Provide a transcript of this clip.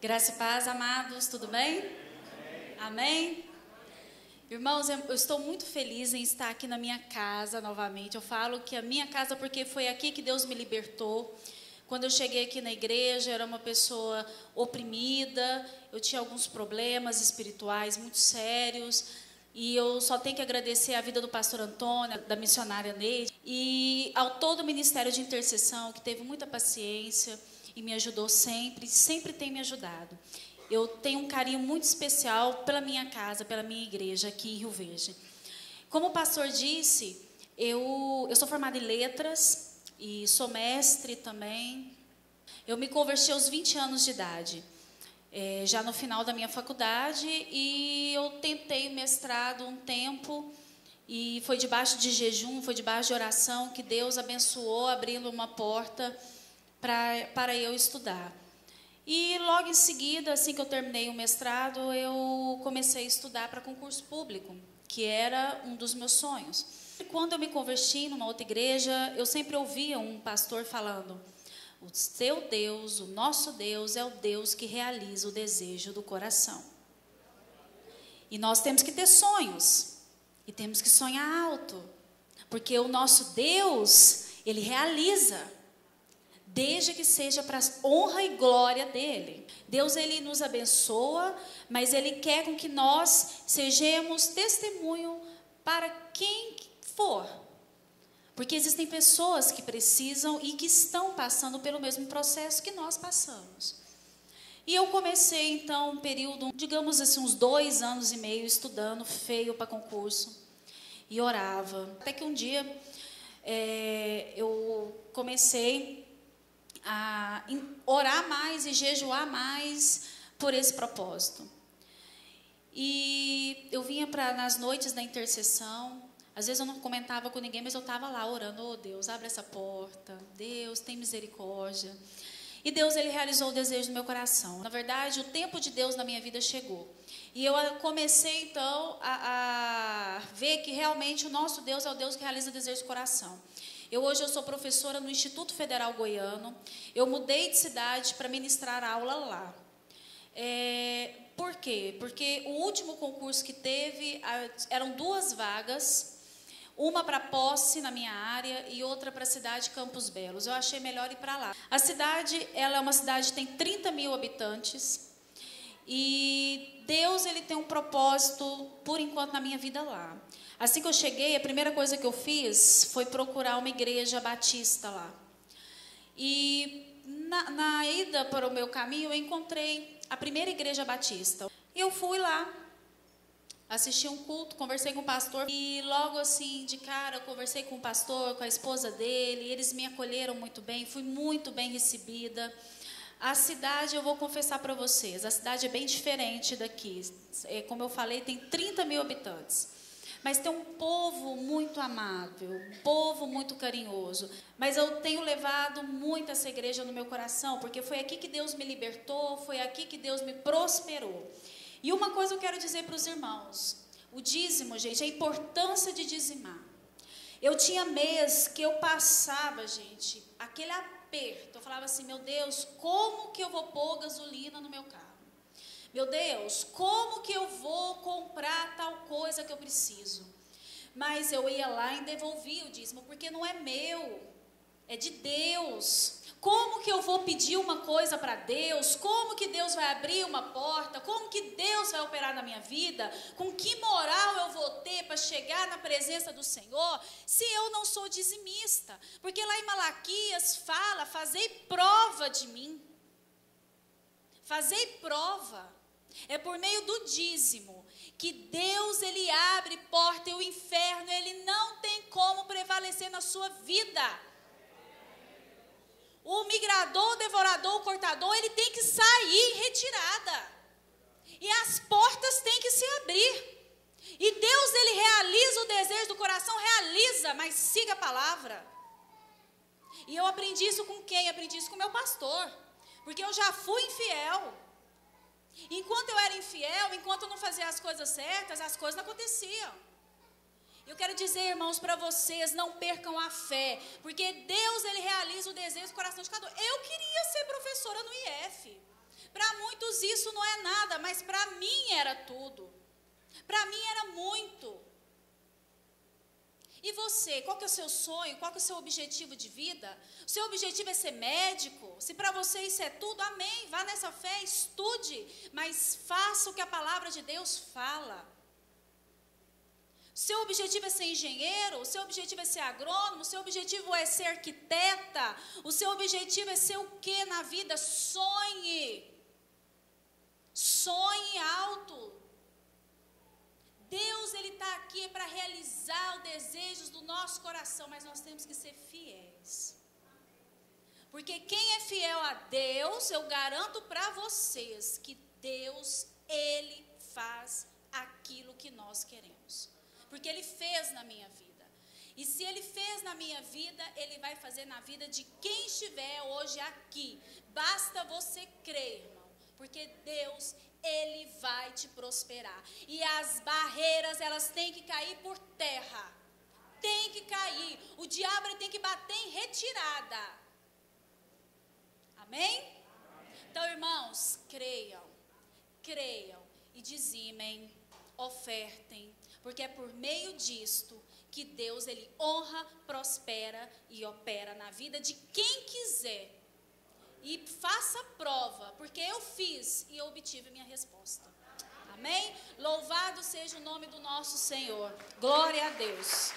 Graça e paz, amados, tudo bem? Amém? Irmãos, eu estou muito feliz em estar aqui na minha casa novamente. Eu falo que a minha casa porque foi aqui que Deus me libertou. Quando eu cheguei aqui na igreja, eu era uma pessoa oprimida, eu tinha alguns problemas espirituais muito sérios. E eu só tenho que agradecer a vida do pastor Antônio, da missionária Neide, e ao todo o ministério de intercessão, que teve muita paciência e me ajudou sempre, sempre tem me ajudado. Eu tenho um carinho muito especial pela minha casa, pela minha igreja aqui em Rio Verde. Como o pastor disse, eu, eu sou formada em letras e sou mestre também. Eu me converti aos 20 anos de idade, é, já no final da minha faculdade, e eu tentei mestrado um tempo, e foi debaixo de jejum, foi debaixo de oração que Deus abençoou, abrindo uma porta pra, para eu estudar. E logo em seguida, assim que eu terminei o mestrado, eu comecei a estudar para concurso público, que era um dos meus sonhos. Quando eu me converti numa outra igreja, eu sempre ouvia um pastor falando: o seu Deus, o nosso Deus, é o Deus que realiza o desejo do coração. E nós temos que ter sonhos, e temos que sonhar alto, porque o nosso Deus, ele realiza desde que seja para honra e glória dele. Deus ele nos abençoa, mas ele quer com que nós sejamos testemunho para quem for. Porque existem pessoas que precisam e que estão passando pelo mesmo processo que nós passamos. E eu comecei então um período, digamos assim, uns dois anos e meio estudando feio para concurso e orava. Até que um dia é, eu comecei a orar mais e jejuar mais por esse propósito. E eu vinha para nas noites da intercessão. Às vezes eu não comentava com ninguém, mas eu estava lá orando: "Oh Deus, abre essa porta. Deus, tem misericórdia". E Deus ele realizou o desejo do meu coração. Na verdade, o tempo de Deus na minha vida chegou. E eu comecei então a, a ver que realmente o nosso Deus é o Deus que realiza o desejo do coração. Eu hoje eu sou professora no Instituto Federal Goiano. Eu mudei de cidade para ministrar aula lá. É, por quê? Porque o último concurso que teve eram duas vagas, uma para posse na minha área e outra para a cidade de Campos Belos. Eu achei melhor ir para lá. A cidade, ela é uma cidade que tem 30 mil habitantes e Deus ele tem um propósito por enquanto na minha vida lá. Assim que eu cheguei, a primeira coisa que eu fiz foi procurar uma igreja batista lá. E na, na ida para o meu caminho, eu encontrei a primeira igreja batista. Eu fui lá, assisti um culto, conversei com o pastor e logo assim, de cara, eu conversei com o pastor, com a esposa dele, eles me acolheram muito bem, fui muito bem recebida. A cidade, eu vou confessar para vocês, a cidade é bem diferente daqui. É, como eu falei, tem 30 mil habitantes. Mas tem um povo muito amável, um povo muito carinhoso. Mas eu tenho levado muito essa igreja no meu coração, porque foi aqui que Deus me libertou, foi aqui que Deus me prosperou. E uma coisa eu quero dizer para os irmãos: o dízimo, gente, a importância de dizimar. Eu tinha mês que eu passava, gente, aquele aperto. Eu falava assim: meu Deus, como que eu vou pôr gasolina no meu carro? Meu Deus, como que eu vou comprar tal coisa que eu preciso? Mas eu ia lá e devolvia o dízimo, porque não é meu, é de Deus. Como que eu vou pedir uma coisa para Deus? Como que Deus vai abrir uma porta? Como que Deus vai operar na minha vida? Com que moral eu vou ter para chegar na presença do Senhor se eu não sou dizimista? Porque lá em Malaquias fala: fazei prova de mim. Fazei prova. É por meio do dízimo que Deus ele abre porta e o inferno ele não tem como prevalecer na sua vida. O migrador, o devorador, o cortador, ele tem que sair em retirada. E as portas têm que se abrir. E Deus ele realiza o desejo do coração, realiza, mas siga a palavra. E eu aprendi isso com quem? Aprendi isso com meu pastor. Porque eu já fui infiel. Enquanto eu era infiel, enquanto eu não fazia as coisas certas, as coisas não aconteciam. Eu quero dizer, irmãos, para vocês, não percam a fé, porque Deus ele realiza o desejo do coração de cada um. Eu queria ser professora no IF. Para muitos isso não é nada, mas para mim era tudo. Para mim era muito. E você, qual que é o seu sonho? Qual que é o seu objetivo de vida? O seu objetivo é ser médico? Se para você isso é tudo, amém. Vá nessa fé, estude, mas faça o que a palavra de Deus fala. Seu objetivo é ser engenheiro, o seu objetivo é ser agrônomo, o seu objetivo é ser arquiteta, o seu objetivo é ser o que na vida? Sonhe. Sonhe alto. Deus ele está aqui para realizar os desejos do nosso coração, mas nós temos que ser fiéis. Porque quem é fiel a Deus, eu garanto para vocês que Deus ele faz aquilo que nós queremos. Porque ele fez na minha vida. E se ele fez na minha vida, ele vai fazer na vida de quem estiver hoje aqui. Basta você crer, irmão. Porque Deus, ele vai te prosperar. E as barreiras, elas têm que cair por terra. Tem que cair. O diabo tem que bater em retirada. Amém? Então, irmãos, creiam. Creiam e dizimem, ofertem, porque é por meio disto que Deus ele honra, prospera e opera na vida de quem quiser e faça prova, porque eu fiz e eu obtive minha resposta. Amém? Louvado seja o nome do nosso Senhor. Glória a Deus.